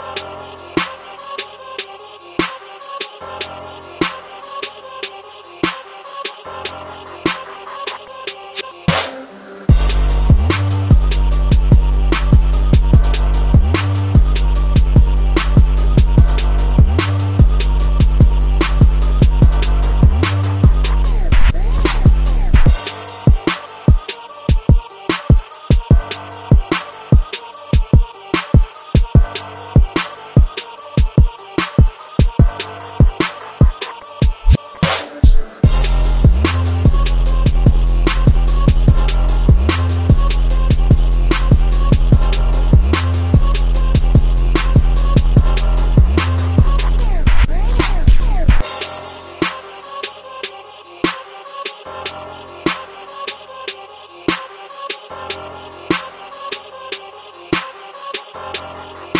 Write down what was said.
Bye. Yeah.